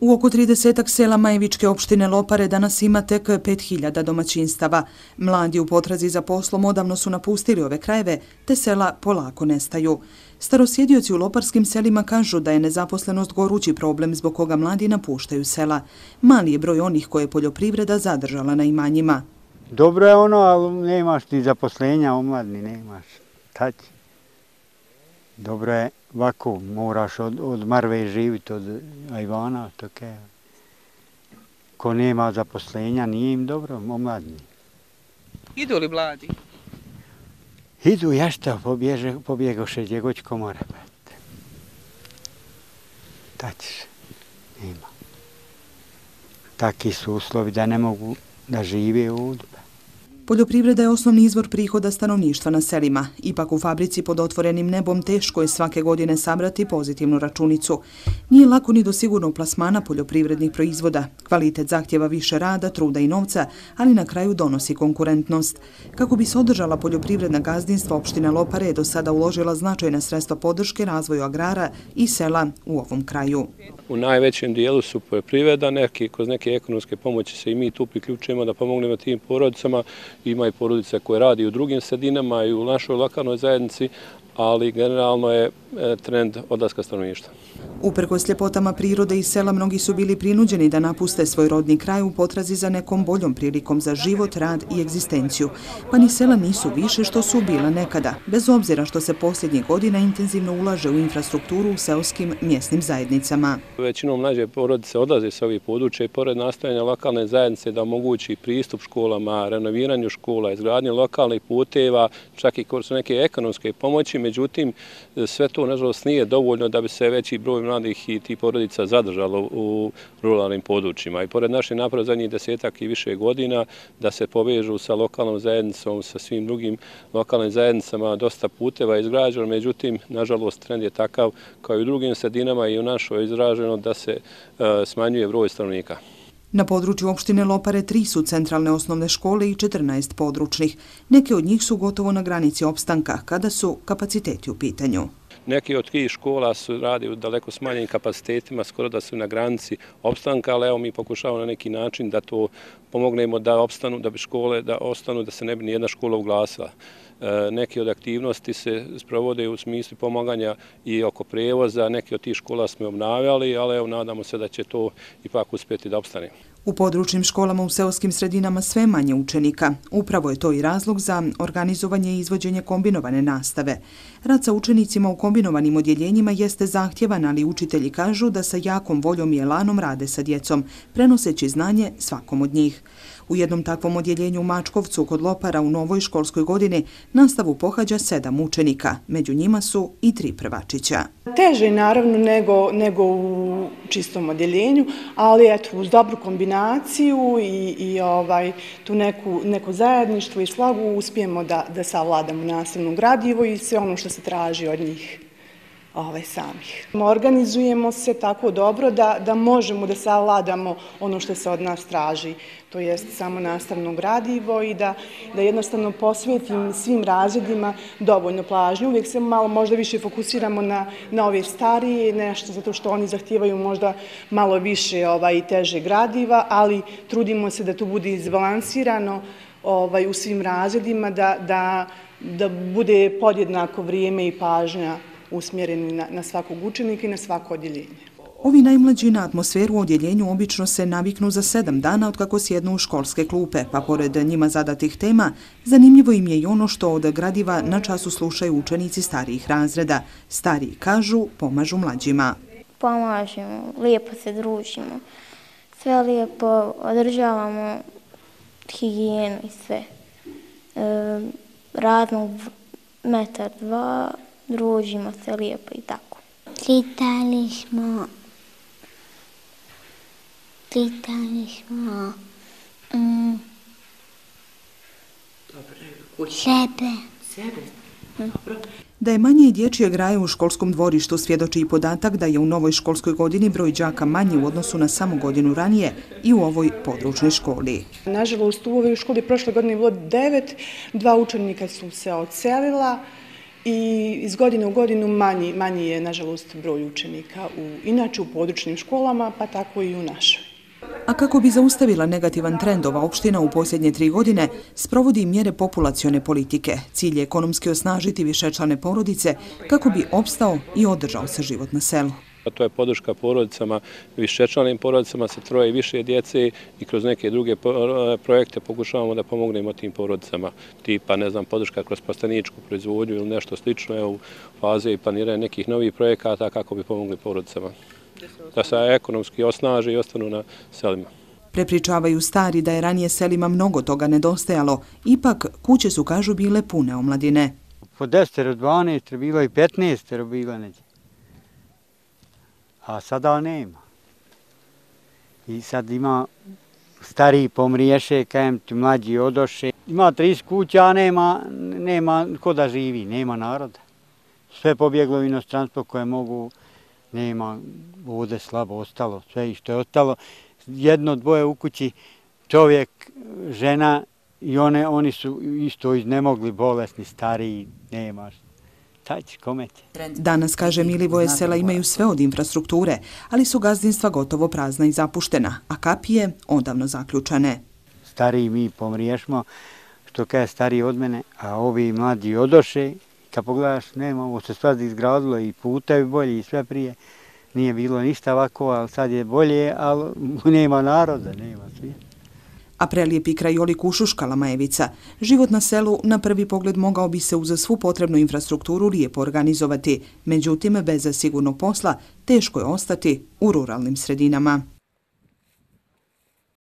U oko 30 sela Majevičke opštine Lopare danas ima tek 5000 domaćinstava. Mladi u potrazi za poslom odavno su napustili ove krajeve, te sela polako nestaju. Starosjedioci u loparskim selima kažu da je nezaposlenost gorući problem zbog koga mladi napuštaju sela. Mali je broj onih koje je poljoprivreda zadržala na imanjima. Dobro je ono, ali nemaš ti zaposlenja, omladni nemaš. Tać. Dobro je ovako, moraš od, od Marve živiti, od Ajvana, tako je. Ko nema zaposlenja, nije im dobro, omladni. Idu li mladi? Idu, ja što, pobježe, pobjegoše gdje god komore. Tačiš, nema. Taki su uslovi da ne mogu da žive ovdje. Poljoprivreda je osnovni izvor prihoda stanovništva na selima. Ipak u fabrici pod otvorenim nebom teško je svake godine sabrati pozitivnu računicu. Nije lako ni do sigurnog plasmana poljoprivrednih proizvoda. Kvalitet zahtjeva više rada, truda i novca, ali na kraju donosi konkurentnost. Kako bi se održala poljoprivredna gazdinstva, opština Lopare je do sada uložila značajna sredstva podrške razvoju agrara i sela u ovom kraju. U najvećem dijelu su poljoprivreda, neki, kroz neke ekonomske pomoći se i mi tu priključujemo da pomognemo tim porodicama ima i porodica koje radi u drugim sredinama i u našoj lokalnoj zajednici, ali generalno je trend odlaska stanovništva. Uprko s ljepotama prirode i sela, mnogi su bili prinuđeni da napuste svoj rodni kraj u potrazi za nekom boljom prilikom za život, rad i egzistenciju. Pa ni sela nisu više što su bila nekada, bez obzira što se posljednjih godina intenzivno ulaže u infrastrukturu u seoskim mjesnim zajednicama. Većinom mlađe porodice odlaze s ovih područja i pored nastojanja lokalne zajednice da omogući pristup školama, renoviranju škola, izgradnje lokalnih puteva, čak i neke ekonomske pomoći, međutim sve to nažalost nije dovoljno da bi se veći broj mladih i ti porodica zadržalo u ruralnim područjima. I pored naše napravo zadnjih desetak i više godina da se povežu sa lokalnom zajednicom, sa svim drugim lokalnim zajednicama, dosta puteva izgrađeno, međutim, nažalost, trend je takav kao i u drugim sredinama i u našoj izraženo da se e, smanjuje broj stanovnika. Na području opštine Lopare tri su centralne osnovne škole i 14 područnih. Neke od njih su gotovo na granici opstanka kada su kapaciteti u pitanju. Neki od tih škola su radi u daleko smanjenim kapacitetima, skoro da su na granici opstanka, ali evo mi pokušavamo na neki način da to pomognemo da opstanu, da bi škole da ostanu, da se ne bi nijedna škola uglasila. E, neki od aktivnosti se sprovode u smislu pomaganja i oko prevoza, neki od tih škola smo obnavljali, ali evo nadamo se da će to ipak uspjeti da opstane. U područnim školama u seoskim sredinama sve manje učenika. Upravo je to i razlog za organizovanje i izvođenje kombinovane nastave. Rad sa učenicima u kombinovanim odjeljenjima jeste zahtjevan, ali učitelji kažu da sa jakom voljom i elanom rade sa djecom, prenoseći znanje svakom od njih. U jednom takvom odjeljenju u Mačkovcu kod Lopara u novoj školskoj godini nastavu pohađa sedam učenika. Među njima su i tri prvačića. Teže naravno nego, nego u čistom odjeljenju, ali eto, uz dobru kombinaciju i, i ovaj, tu neku, neku zajedništvo i slagu uspijemo da, da savladamo nastavno gradivo i sve ono što se traži od njih ovaj, samih. Organizujemo se tako dobro da, da možemo da savladamo ono što se od nas traži, to jest samo nastavno gradivo i da, da jednostavno posvetim svim razredima dovoljno plažnju. Uvijek se malo možda više fokusiramo na, na ove starije, nešto zato što oni zahtijevaju možda malo više ovaj, teže gradiva, ali trudimo se da to bude izbalansirano ovaj, u svim razredima, da, da, da bude podjednako vrijeme i pažnja usmjereni na, na svakog učenika i na svako odjeljenje. Ovi najmlađi na atmosferu u odjeljenju obično se naviknu za sedam dana od kako sjednu u školske klupe, pa pored njima zadatih tema, zanimljivo im je i ono što od gradiva na času slušaju učenici starijih razreda. Stariji kažu, pomažu mlađima. Pomažemo, lijepo se družimo, sve lijepo održavamo higijenu i sve. E, radno metar dva, družimo se lijepo i tako. Čitali smo, čitali smo mm, sebe. Sebe? Dobro. Da je manje dječje graje u školskom dvorištu svjedoči i podatak da je u novoj školskoj godini broj džaka manji u odnosu na samu godinu ranije i u ovoj područnoj školi. Nažalost, u ovoj školi prošle godine je bilo devet, dva učenika su se odselila, i iz godine u godinu manji, manji je, nažalost, broj učenika u, inače u područnim školama, pa tako i u našoj. A kako bi zaustavila negativan trend ova opština u posljednje tri godine, sprovodi mjere populacione politike. Cilj je ekonomski osnažiti višečlane porodice kako bi opstao i održao se život na selu. To je podrška porodicama, višečlanim porodicama sa troje i više djece i kroz neke druge projekte pokušavamo da pomognemo tim porodicama. Tipa, ne znam, podrška kroz pastaničku proizvodnju ili nešto slično u fazi i planiranje nekih novih projekata kako bi pomogli porodicama. Da se ekonomski osnaže i ostanu na selima. Prepričavaju stari da je ranije selima mnogo toga nedostajalo, ipak kuće su, kažu, bile pune omladine. Po 10, 12, bilo i 15, bilo neđe a sada nema. I sad ima stari pomriješe, kajem ti mlađi odoše. Ima 30 kuća, a nema, nema ko da živi, nema naroda. Sve pobjeglo u inostranstvo koje mogu, nema vode slabo ostalo, sve i što je ostalo. Jedno, dvoje u kući, čovjek, žena i one, oni su isto iznemogli, bolesni, stariji, nema Danas, kaže Milivoje, sela imaju sve od infrastrukture, ali su gazdinstva gotovo prazna i zapuštena, a kapije odavno zaključane. Stariji mi pomriješmo, što kaže stariji od mene, a ovi mladi odoše. Kad pogledaš, nema, ovo se sad izgradilo i putevi bolji i sve prije. Nije bilo ništa ovako, ali sad je bolje, ali nema naroda, nema svijeta a prelijepi krajolik ušuškala Majevica. Život na selu na prvi pogled mogao bi se uz svu potrebnu infrastrukturu lijepo organizovati, međutim, bez sigurnog posla, teško je ostati u ruralnim sredinama.